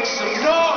make some noise.